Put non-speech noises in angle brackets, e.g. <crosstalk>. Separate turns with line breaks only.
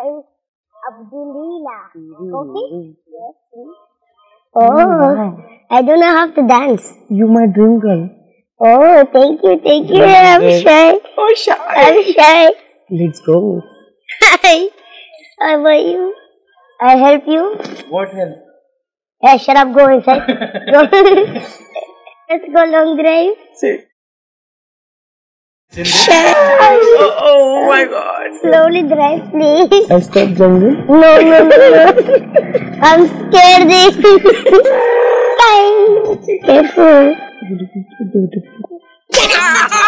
Yeah. Okay? Yes. Oh, I don't know how to dance.
You my dream girl.
Oh, thank you, thank you. I'm oh, shy.
Oh, shy.
I'm shy.
Let's go.
Hi. How about you? I help you?
What help?
Hey, shut up, go inside. <laughs> go. <laughs> Let's go long drive.
Sit. Oh, oh my god.
Slowly drive, please.
I stop jungle.
No, no, no, no. I'm scared. Bye. Careful.
Beautiful. <laughs>